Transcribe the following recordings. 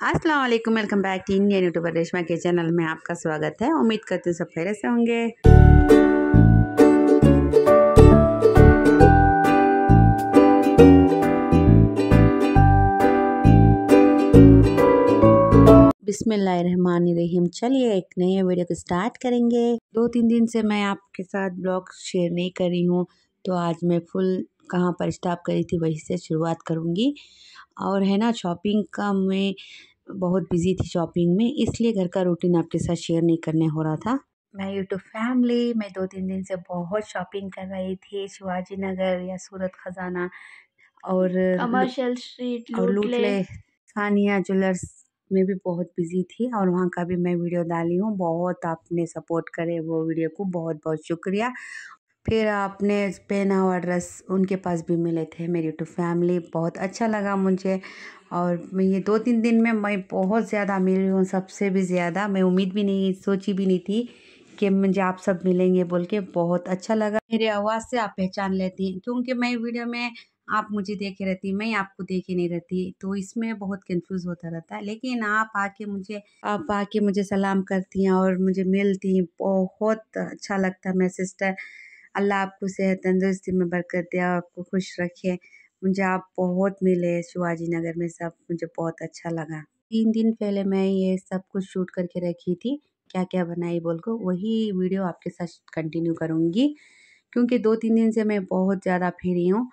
अस्सलाम वालेकुम welcome back to Indian YouTuber Reshma के चैनल में आपका स्वागत है। उम्मीद करती हूँ सब खैर से होंगे। बिस्मिल्लाहिर्रहमानिर्रहीम, चलिए एक नए वीडियो को स्टार्ट करेंगे। दो तीन दिन से मैं आपके साथ ब्लॉग शेयर नहीं कर रही हूँ तो आज मैं फुल कहाँ पर स्टॉप करी थी वहीं से शुरुआत करूँगी। और है ना शॉपिंग का मैं बहुत बिज़ी थी शॉपिंग में इसलिए घर का रूटीन आपके साथ शेयर नहीं करने हो रहा था। मैं यूट्यूब फैमिली मैं दो तीन दिन से बहुत शॉपिंग कर रही थी शिवाजी नगर या सूरत खजाना और कमर्शियल स्ट्रीट और लूटले। सानिया ज्वेलर्स में भी बहुत बिज़ी थी और वहाँ का भी मैं वीडियो डाली हूँ। बहुत आपने सपोर्ट करे वो वीडियो को बहुत बहुत शुक्रिया। फिर आपने पहना हुआ ड्रेस उनके पास भी मिले थे, मेरी टू फैमिली। बहुत अच्छा लगा मुझे और ये दो तीन दिन में मैं बहुत ज़्यादा मिली हूँ, सबसे भी ज़्यादा। मैं उम्मीद भी नहीं, सोची भी नहीं थी कि मुझे आप सब मिलेंगे बोल के बहुत अच्छा लगा। मेरी आवाज़ से आप पहचान लेती हैं क्योंकि मैं वीडियो में आप मुझे देखे रहती, मैं आपको देखे नहीं रहती तो इसमें बहुत कंफ्यूज होता रहता है। लेकिन आप आके मुझे, आप आके मुझे सलाम करती हैं और मुझे मिलती हैं, बहुत अच्छा लगता है, मैं सिस्टर अल्लाह आपको सेहत तंदुरुस्ती में बरकत दे और आपको खुश रखे। मुझे आप बहुत मिले शिवाजी नगर में, सब मुझे बहुत अच्छा लगा। तीन दिन पहले मैं ये सब कुछ शूट करके रखी थी। क्या क्या बनाई बोल को, वही वीडियो आपके साथ कंटिन्यू करूँगी। क्योंकि दो तीन दिन से मैं बहुत ज़्यादा फिरी हूँ,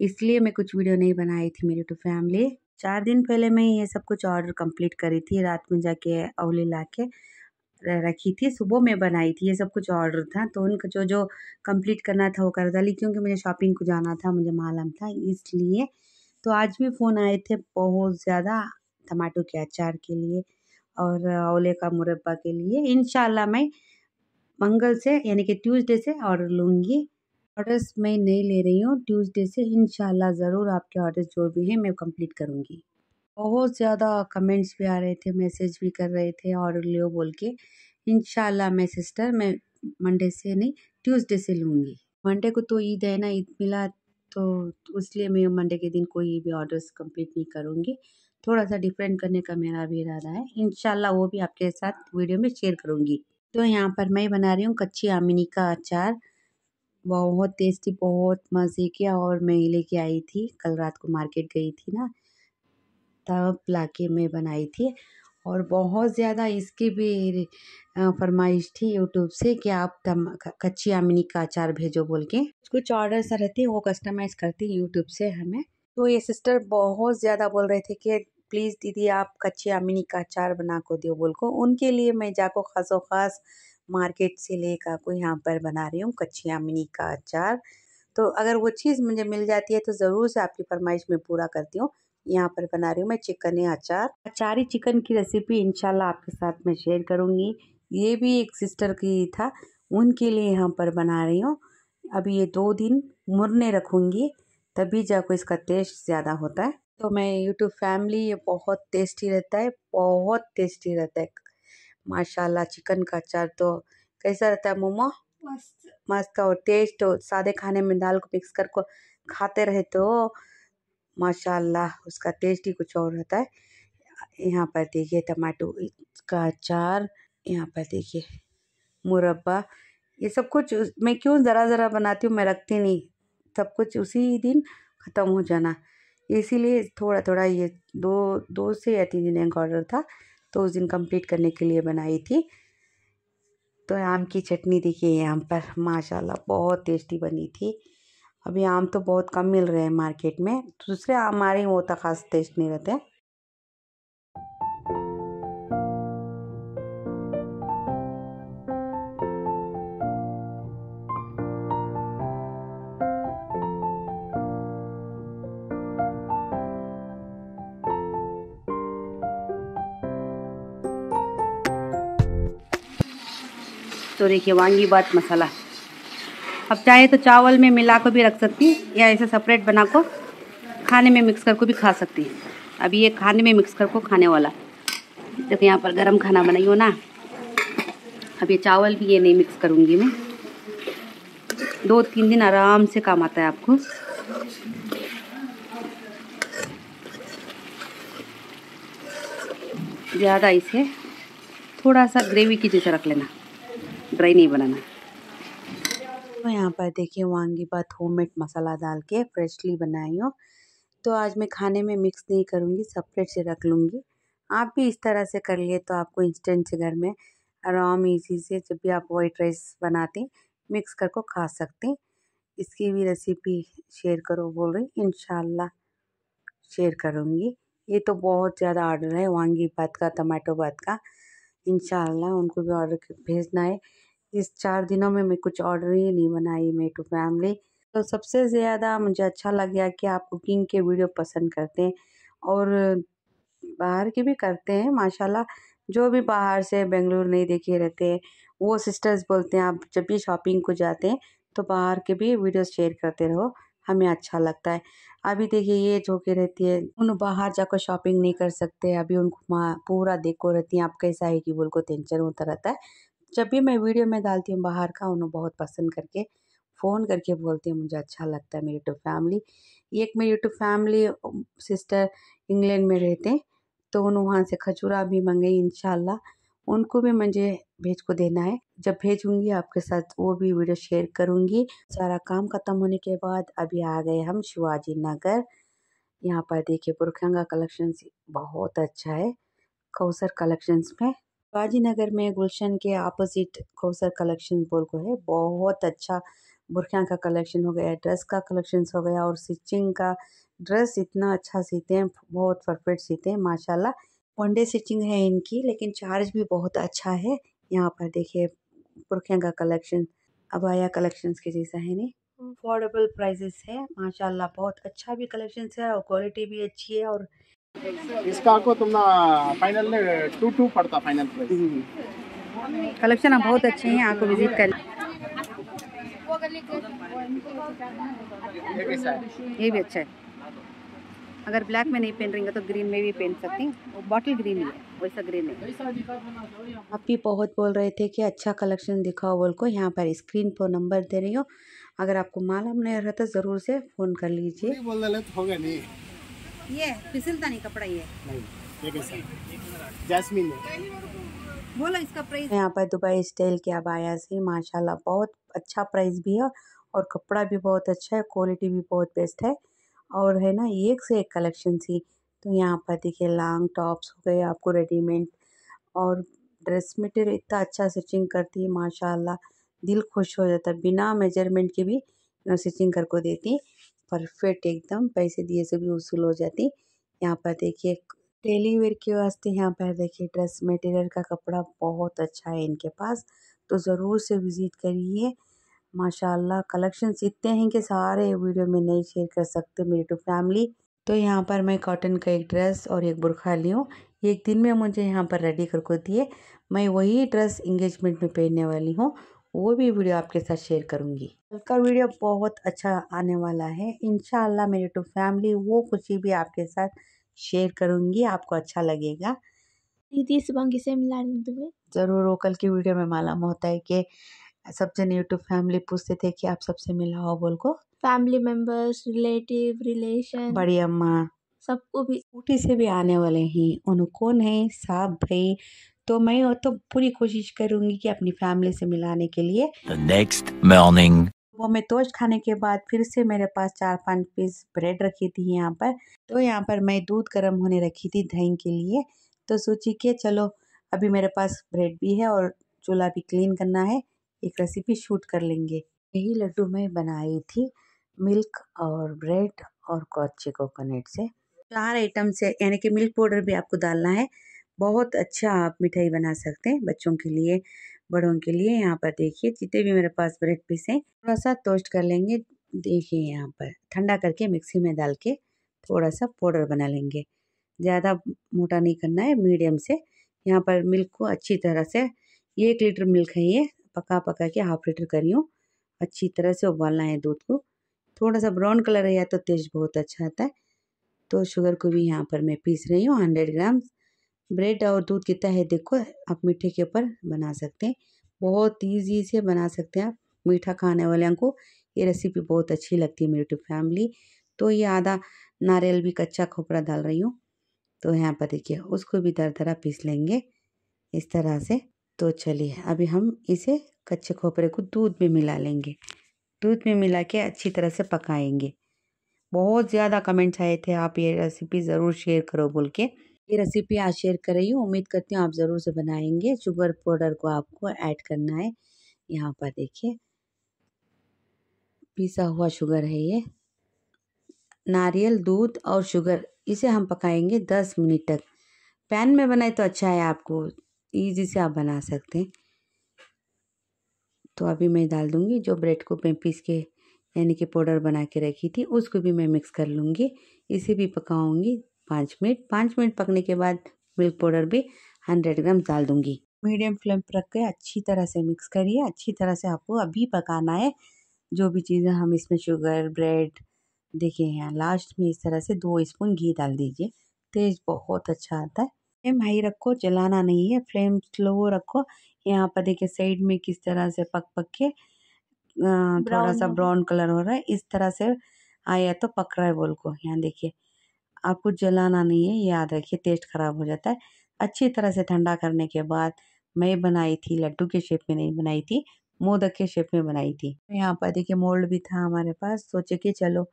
इसलिए मैं कुछ वीडियो नहीं बनाई थी मेरी टू फैमिली चार दिन पहले मैं ये सब कुछ ऑर्डर कंप्लीट करी थी, रात में जाके अवली ला के रखी थी, सुबह में बनाई थी, ये सब कुछ ऑर्डर था तो उनका जो जो कंप्लीट करना था वो कर डाली, क्योंकि मुझे शॉपिंग को जाना था, मुझे मालूम था, इसलिए। तो आज भी फ़ोन आए थे बहुत ज़्यादा, टमाटो के अचार के लिए और ओले का मुरब्बा के लिए। इन मैं मंगल से, यानी कि ट्यूसडे से ऑर्डर लूँगी। ऑर्डर्स मैं नहीं ले रही हूँ ट्यूसडे से इन ज़रूर आपके ऑर्डर्स जो भी हैं, मैं कंप्लीट करूँगी। बहुत ज़्यादा कमेंट्स भी आ रहे थे मैसेज भी कर रहे थे ऑर्डर लियो बोल के। इन मैं सिस्टर, मैं मंडे से नहीं, ट्यूसडे से लूँगी। मंडे को तो ईद है ना, ईद मिला तो इसलिए मैं मंडे के दिन कोई भी ऑर्डर्स कंप्लीट नहीं करूँगी। थोड़ा सा डिफरेंट करने का मेरा भी इरादा है। इन वो भी आपके साथ वीडियो में शेयर करूँगी। तो यहाँ पर मैं बना रही हूँ कच्ची आमिनी का अचार। बहुत टेस्टी, बहुत मज़े किया और मैं लेके आई थी। कल रात को मार्केट गई थी ना, तब लाके मैं बनाई थी। और बहुत ज़्यादा इसकी भी फरमाइश थी यूट्यूब से कि आप तम कच्ची आमिनी का अचार भेजो बोल के। कुछ ऑर्डर्स रहते हैं, वो कस्टमाइज़ करती यूट्यूब से हमें। तो ये सिस्टर बहुत ज़्यादा बोल रहे थे कि प्लीज़ दीदी आप कच्ची आमिनी का अचार बना को दियो बोल को। उनके लिए मैं जाको ख़ास ख़ास मार्केट से लेकर को यहाँ पर बना रही हूँ कच्ची आमिनी का अचार। तो अगर वो चीज़ मुझे मिल जाती है तो ज़रूर से आपकी फरमाइश में पूरा करती हूँ। यहाँ पर बना रही हूँ मैं चिकन अचार। अचारी चिकन की रेसिपी इंशाल्लाह आपके साथ मैं शेयर करूँगी। ये भी एक सिस्टर की था उनके लिए यहाँ पर बना रही हूँ। अभी ये दो दिन मुरने रखूँगी तभी जाको इसका टेस्ट ज़्यादा होता है। तो मैं यूट्यूब फैमिली ये बहुत टेस्टी रहता है बहुत टेस्टी रहता है। माशाल्लाह चिकन का अचार तो कैसा रहता है मोमो? मस्त। मस्त और टेस्ट सादे खाने में दाल को मिक्स कर को खाते रहे तो माशाल्लाह, उसका टेस्ट ही कुछ और होता है। यहाँ पर देखिए टमाटो का अचार, यहाँ पर देखिए मुरब्बा, ये सब कुछ मैं क्यों ज़रा ज़रा बनाती हूँ, मैं रखती नहीं। सब कुछ उसी दिन ख़त्म हो जाना। इसीलिए थोड़ा थोड़ा ये दो दो से या तीन दिन का ऑर्डर था तो उस दिन कंप्लीट करने के लिए बनाई थी। तो आम की चटनी देखिए यहाँ पर, माशाल्लाह, बहुत टेस्टी बनी थी। अभी आम तो बहुत कम मिल रहे हैं मार्केट में, दूसरे आम हमारे वो तो ख़ास टेस्ट नहीं रहते। तो देखिए वांगी बात मसाला। अब चाहे तो चावल में मिला कर भी रख सकती या ऐसे सेपरेट बना को खाने में मिक्स करके भी खा सकती है। अभी ये खाने में मिक्स कर को खाने वाला। देखो यहाँ पर गरम खाना बनाई हो ना। अब ये चावल भी ये नहीं मिक्स करूँगी मैं। दो तीन दिन आराम से काम आता है आपको। ज़्यादा इसे थोड़ा सा ग्रेवी की जैसा रख लेना। ड्राई नहीं बनाना। तो यहाँ पर देखिए वांगी बात होममेड मसाला डाल के फ्रेशली बनाई हूँ। तो आज मैं खाने में मिक्स नहीं करूँगी सेपरेट से रख लूँगी। आप भी इस तरह से कर लिए तो आपको इंस्टेंट से घर में आराम इजी से जब भी आप वाइट राइस बनाते मिक्स कर को खा सकते इसकी भी रेसिपी शेयर करो, बोल रही इन शेयर करूँगी। ये तो बहुत ज़्यादा ऑर्डर है वांगी भात का टमाटो भात का। इन उनको भी ऑर्डर भेजना है। इस चार दिनों में मैं कुछ ऑर्डर ही नहीं बनाई मे टू फैमिली तो सबसे ज़्यादा मुझे अच्छा लग गया कि आप कुकिंग के वीडियो पसंद करते हैं और बाहर के भी करते हैं, माशाल्लाह। जो भी बाहर से बेंगलुरु नहीं देखे रहते हैं, वो सिस्टर्स बोलते हैं, आप जब भी शॉपिंग को जाते हैं तो बाहर के भी वीडियो शेयर करते रहो, हमें अच्छा लगता है। अभी देखिए, ये जो के रहती है, उन बाहर जाकर शॉपिंग नहीं कर सकते, अभी उनको पूरा देखो रहती हैं, आप कैसा है कि बोल को टेंशन होता रहता है। जब भी मैं वीडियो में डालती हूँ बाहर का, उन्हें बहुत पसंद करके फ़ोन करके बोलती हैं, मुझे अच्छा लगता है मेरी यूट्यूब फैमिली। एक मेरी यूट्यूब फैमिली सिस्टर इंग्लैंड में रहते हैं तो उन्होंने वहाँ से खजूरा भी मंगाई इन उनको भी मुझे भेज को देना है। जब भेजूँगी आपके साथ, वो भी वीडियो शेयर करूँगी। सारा काम ख़त्म होने के बाद अभी आ गए हम शिवाजी नगर। यहाँ पर देखिए बुरखंगा कलेक्शंस बहुत अच्छा है, कौसर कलेक्शंस में। शिवाजी नगर में गुलशन के अपोजिट कौसर कलेक्शन बोल को है। बहुत अच्छा बुरखिया का कलेक्शन हो गया ड्रेस का कलेक्शन हो गया और स्टिचिंग का ड्रेस इतना अच्छा सीते हैं, बहुत परफेक्ट सीते हैं, माशाल्लाह। वन डे स्टिचिंग है इनकी, लेकिन चार्ज भी बहुत अच्छा है। यहाँ पर देखिए बुरखिया का कलेक्शन अबाया कलेक्शन के जैसा है नहीं। अफोर्डेबल प्राइजेस है, माशाल्लाह, बहुत अच्छा भी कलेक्शन है और क्वालिटी भी अच्छी है और इसका को तुम फाइनल टू टू पड़ता फाइनल प्राइस कलेक्शन बहुत अच्छे हैं आपको विज़िट कर ये भी अच्छा है। अगर ब्लैक में नहीं पहन रही तो ग्रीन में भी पहन सकती हैं। बॉटल ग्रीन ही है वैसा ग्रीन है। आप भी बहुत बोल रहे थे कि अच्छा कलेक्शन दिखाओ बोल को यहाँ पर स्क्रीन पर नंबर दे रही हो। अगर आपको मालूम नहीं रहा तो ज़रूर से फ़ोन कर लीजिए। बोल तो होगा नहीं। ये फिसलता नहीं कपड़ा ये। नहीं जैस्मिन बोलो इसका प्राइस यहाँ पर दुबई स्टाइल के अब आया सी माशाल्लाह बहुत अच्छा प्राइस भी है और कपड़ा भी बहुत अच्छा है क्वालिटी भी बहुत बेस्ट है। और है ना एक से एक कलेक्शन थी तो यहाँ पर देखिए लॉन्ग टॉप्स हो गए आपको रेडीमेड और ड्रेस मटेरियल इतना अच्छा स्टिचिंग करती है माशाल्लाह दिल खुश हो जाता है। बिना मेज़रमेंट के भी स्टिचिंग कर को देती परफेक्ट एकदम, पैसे दिए से भी वसूल हो जाती। यहाँ पर देखिए, डेली वेयर के वास्ते यहाँ पर देखिए, ड्रेस मटेरियल का कपड़ा बहुत अच्छा है इनके पास तो ज़रूर से विज़िट करिए। माशाल्लाह, कलेक्शंस इतने हैं कि सारे वीडियो में नहीं शेयर कर सकते मेरी टू फैमिली। तो यहाँ पर मैं कॉटन का एक ड्रेस और एक बुरखा ली हूँ। एक दिन में मुझे यहाँ पर रेडी करके दिए। मैं वही ड्रेस इंगेजमेंट में पहनने वाली हूँ। वो भी वीडियो आपके साथ शेयर करूँगी। कल का वीडियो बहुत अच्छा आने वाला है। इन मेरी टू फैमिली वो खुशी भी आपके साथ शेयर करूँगी। आपको अच्छा लगेगा। दीदी सुबह से मिला तुम्हें? ज़रूर वो कल की वीडियो में मालूम होता है कि सब जन यूट्यूब फैमिली पूछते थे कि आप सबसे मिला हो बोल को फैमिली मेंबर्स रिलेटिव रिलेशन बड़ी अम्मा। सबको भी। ऊटी से भी आने वाले हैं। उनको नहीं साहब भाई तो मैं वो तो पूरी कोशिश करूँगी कि अपनी फैमिली से मिलाने के लिए। नेक्स्ट मॉर्निंग वो मैं तोश खाने के बाद फिर से मेरे पास चार पाँच पीस ब्रेड रखी थी यहाँ पर। तो यहाँ पर मैं दूध गर्म होने रखी थी दही के लिए। तो सोची कि चलो अभी मेरे पास ब्रेड भी है और चूल्हा भी क्लीन करना है एक रेसिपी शूट कर लेंगे। यही लड्डू मैं बनाई थी मिल्क और ब्रेड और कच्चे कोकोनट से। चार आइटम से यानी कि मिल्क पाउडर भी आपको डालना है। बहुत अच्छा आप मिठाई बना सकते हैं बच्चों के लिए, बड़ों के लिए। यहाँ पर देखिए, जितने भी मेरे पास ब्रेड पीस हैं थोड़ा सा टोस्ट कर लेंगे। देखिए यहाँ पर, ठंडा करके मिक्सी में डाल के थोड़ा सा पाउडर बना लेंगे। ज़्यादा मोटा नहीं करना है, मीडियम से। यहाँ पर मिल्क को अच्छी तरह से, एक लीटर मिल्क है ये पका पका के हाफ़ लीटर करी हूँ। अच्छी तरह से उबालना है दूध को। थोड़ा सा ब्राउन कलर है या तो टेस्ट बहुत अच्छा आता है। तो शुगर को भी यहाँ पर मैं पीस रही हूँ, हंड्रेड ग्राम ब्रेड और दूध कितना है देखो, आप मीठे के ऊपर बना सकते हैं। बहुत ईजी से बना सकते हैं आप। मीठा खाने वाले को ये रेसिपी बहुत अच्छी लगती है मेरी टू फैमिली तो ये आधा नारियल भी कच्चा खोपरा डाल रही हूँ। तो यहाँ पर देखिए, उसको भी दरदरा पीस लेंगे। इस तरह से। तो चलिए, अभी हम इसे कच्चे खोपरे को दूध में मिला लेंगे। दूध में मिला के अच्छी तरह से पकाएँगे। बहुत ज़्यादा कमेंट्स आए थे, आप ये रेसिपी ज़रूर शेयर करो बोल के। ये रेसिपी आज शेयर कर रही हूँ। उम्मीद करती हूँ आप ज़रूर से बनाएँगे। शुगर पाउडर को आपको ऐड करना है। यहाँ पर देखिए। पिसा हुआ शुगर है ये। नारियल, दूध और शुगर इसे हम पकाएँगे दस मिनट तक। पैन में बनाए तो अच्छा है आपको। ईजी से आप बना सकते हैं। तो अभी मैं डाल दूँगी। जो ब्रेड को मैं पीस के, यानी कि पाउडर बना के रखी थी, उसको भी मैं मिक्स कर लूँगी। इसे भी पकाऊँगी। पाँच मिनट पाँच मिनट पकने के बाद मिल्क पाउडर भी हंड्रेड ग्राम डाल दूँगी। मीडियम फ्लेम पर रख के अच्छी तरह से मिक्स करिए अच्छी तरह से आपको अभी पकाना है। जो भी चीज़ें हम इसमें शुगर ब्रेड देखिए यहाँ लास्ट में इस तरह से दो स्पून घी डाल दीजिए। टेस्ट बहुत अच्छा आता है। फ्लेम हाई रखो जलाना नहीं है। फ्लेम स्लो रखो। यहाँ पर देखिए साइड में किस तरह से पक पक के थोड़ा सा ब्राउन कलर हो रहा है। इस तरह से आया तो पक रहा है बोल को। यहाँ देखिए आपको जलाना नहीं है याद रखिए, टेस्ट ख़राब हो जाता है। अच्छी तरह से ठंडा करने के बाद मैं बनाई थी, लड्डू के शेप में नहीं बनाई थी, मोदक के शेप में बनाई थी। यहाँ पर देखिए मोल्ड भी था हमारे पास, सोचे कि चलो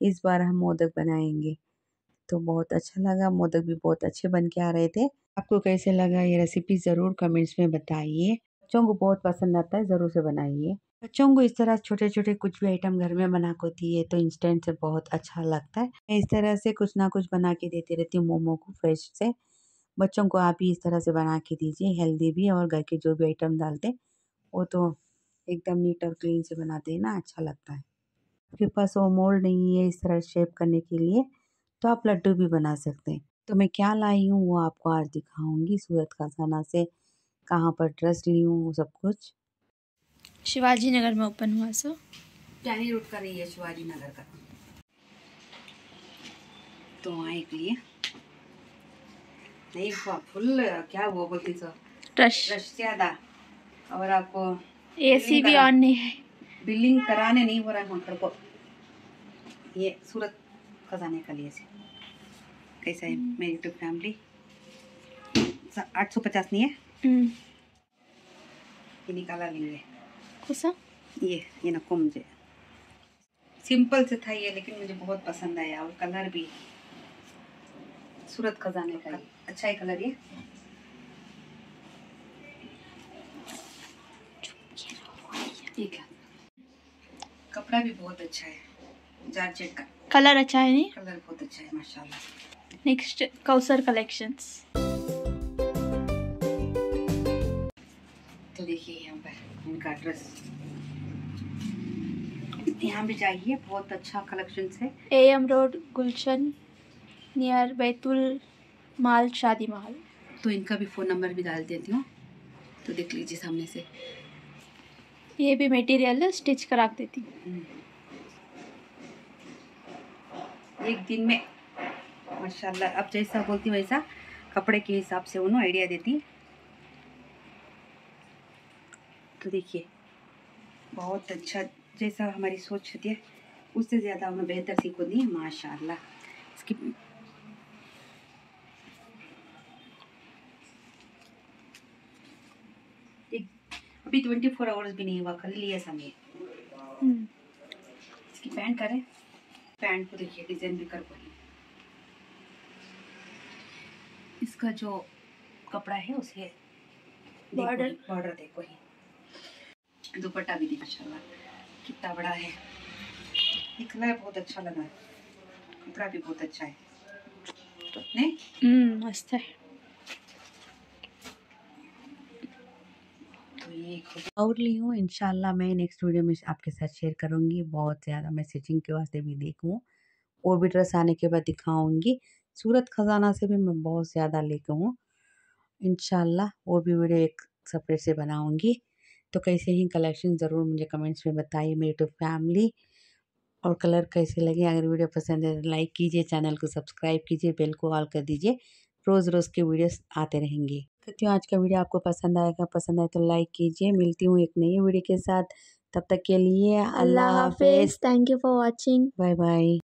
इस बार हम मोदक बनाएँगे। तो बहुत अच्छा लगा, मोदक भी बहुत अच्छे बन के आ रहे थे। आपको कैसे लगा ये रेसिपी ज़रूर कमेंट्स में बताइए। बच्चों को बहुत पसंद आता है, ज़रूर से बनाइए। बच्चों को इस तरह छोटे छोटे कुछ भी आइटम घर में बना को दिए तो इंस्टेंट से बहुत अच्छा लगता है। मैं इस तरह से कुछ ना कुछ बना के देती रहती हूँ मोमो को फ्रेश से। बच्चों को आप ही इस तरह से बना के दीजिए हेल्दी भी और घर के जो भी आइटम डालते वो तो एकदम नीट और क्लीन से बनाते हैं ना अच्छा लगता है। आपके पास वो मोल्ड नहीं है इस तरह शेप करने के लिए तो आप लड्डू भी बना सकते हैं। तो मैं क्या लाई हूँ, वो आपको आज दिखाऊँगी सूरत खजाना से, कहाँ पर ड्रेस ली हूँ सब कुछ। शिवाजी नगर में ओपन हुआ सो। चांदी रूट का रही है शिवाजी नगर का। तो वहाँ के लिए। नहीं फुल क्या वो बोलती सो रश रश ज़्यादा। और आपको एसी भी ऑन नहीं है। बिलिंग कराने नहीं हो रहा है अंकल को। ये सूरत खजाने का लिए से कैसा है मेरी यूट्यूब फैमिली आठ सौ पचास नहीं है? हम्म, ये निकाला लेंगे। कौन ये ये नको मुझे सिंपल से था ये लेकिन मुझे बहुत पसंद आया। और कलर भी। सूरत खजाने का अच्छा है कलर ये? ठीक है कपड़ा भी बहुत अच्छा है। जारजेट का। कलर अच्छा है नहीं? कलर बहुत अच्छा है माशाल्लाह। नेक्स्ट कौसर कलेक्शंस तो देखिए यहाँ पर इनका ड्रेस यहाँ भी जाइए बहुत अच्छा कलेक्शन है A M road Gulshan near Baitul Mal शादी महल तो इनका भी फ़ोन नंबर भी डाल देती हूँ। तो देख लीजिए सामने से। ये भी मटेरियल स्टिच करा देती हूँ। हम्म। एक दिन में माशाल्लाह अब जैसा बोलती वैसा कपड़े के हिसाब से उन्होंने आइडिया देती तो देखिए बहुत अच्छा जैसा हमारी सोच होती है उससे ज़्यादा उन्हें बेहतर सीखो दी माशाल्लाह। इसकी अभी ट्वेंटी फोर आवर्स भी नहीं हुआ कल लिया समय हम्म, इसकी पैंट करें। पैंट को देखिए डिज़ाइन भी कर पाइए इसका जो कपड़ा है उसे Border. बॉर्डर देखो ही। दुपट्टा भी देखो माशाल्लाह। कितना बड़ा है। ये कलर बहुत अच्छा लगा। कपड़ा भी बहुत अच्छा है। नहीं? हम्म, मस्त है। तो और ली हूँ इंशाल्लाह मैं नेक्स्ट वीडियो में आपके साथ शेयर करूँगी। बहुत ज़्यादा मैं स्टिचिंग के वास्ते भी देखूँ। वो भी ड्रेस आने के बाद दिखाऊँगी। सूरत खजाना से भी मैं बहुत ज़्यादा लेके हूँ इंशाल्लाह वो भी वीडियो एक सेपरेट से बनाऊँगी। तो कैसे ही कलेक्शन ज़रूर मुझे कमेंट्स में बताइए मेरी तो फैमिली और कलर कैसे लगे। अगर वीडियो पसंद है तो लाइक कीजिए चैनल को सब्सक्राइब कीजिए बेल को ऑल कर दीजिए। रोज़ रोज़ के वीडियोस आते रहेंगे। कहती हूँ आज का वीडियो आपको पसंद आएगा पसंद आए तो लाइक कीजिए। मिलती हूँ एक नई वीडियो के साथ। तब तक के लिए अल्लाह हाफिज़। Thank you for watching bye bye